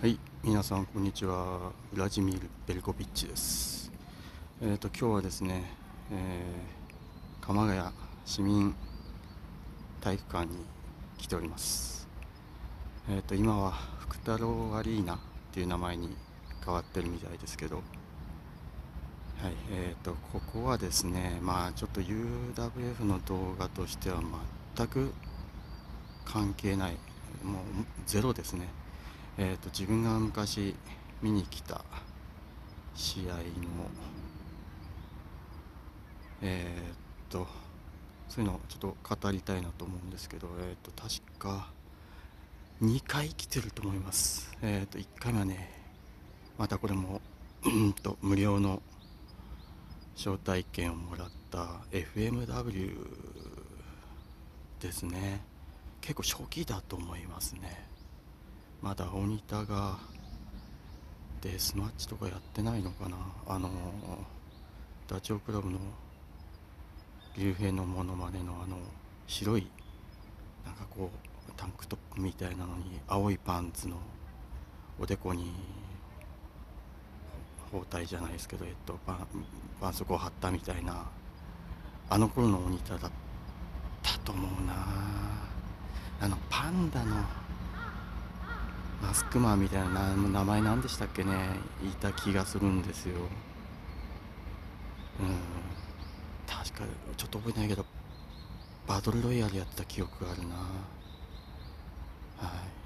はい、皆さんこんにちは。ウラジミール・ベルコビッチです。えっ、と今日はですね、えー鎌ヶ谷市民体育館に来ております。えっ、と今は福太郎アリーナっていう名前に変わってるみたいですけど、はい、えっ、とここはですね、まあちょっと UWF の動画としては全く関係ない、もうゼロですね。えー、と自分が昔見に来た試合のえー、とそういうのをちょっと語りたいなと思うんですけど、えー、と確か2回来てると思います、えー、と1回はねまたこれもうんと無料の招待券をもらった FMW ですね。結構初期だと思いますね。まだオニタがデスマッチとかやってないのかな？あのダチョウ倶楽部の竜兵のモノマネのあの白いなんかこうタンクトップみたいなのに青いパンツのおでこに包帯じゃないですけど、えっと、パン絆創膏を貼ったみたいなあの頃のオニタだったと思うな。あのパンダのマスクマンみたいな名前なんでしたっけね。いた気がするんですよ。うん。確かちょっと覚えてないけどバトルロイヤルやった記憶があるな。はい。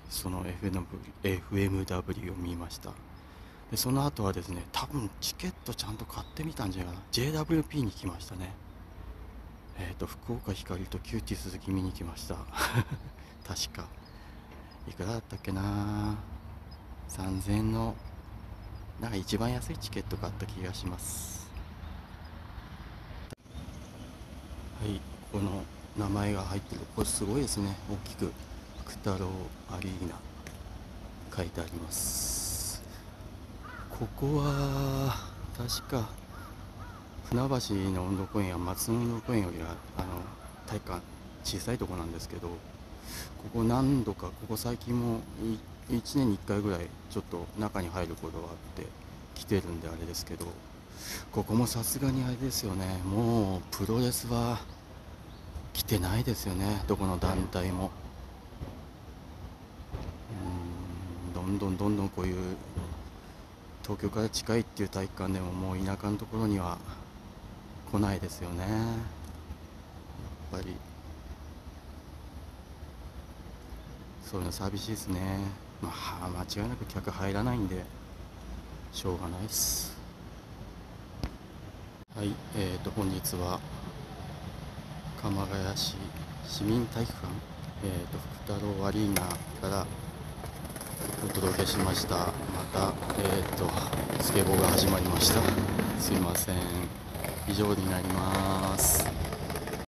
その FMW, を見ました。でその後はですね多分チケットちゃんと買ってみたんじゃないかな。JWP に来ましたね。えっ、と福岡ひかりとキューティー鈴木見に来ました。確か。いくらだったっけな？3000円のなんか一番安いチケット買った気がします。はいこの名前が入ってるこれすごいですね。大きく福太郎アリーナ。書いてあります。ここは確か船橋の運動公園や松野運動公園よりはあの体育館小さいとこなんですけどここ何度かここ最近も1年に1回ぐらいちょっと中に入ることがあって来てるんであれですけどここもさすがにあれですよね。もうプロレスは来てないですよね。どこの団体も。うんどんどんどんどんこういう東京から近いっていう体育館でももう田舎のところには来ないですよね。やっぱりそういうの寂しいですね。まあ間違いなく客入らないんでしょうがないっす。はいえーと本日は鎌ヶ谷市市民体育館えーと福太郎アリーナからお届けしました。またえっ、とスケボーが始まりました。すいません。以上になります。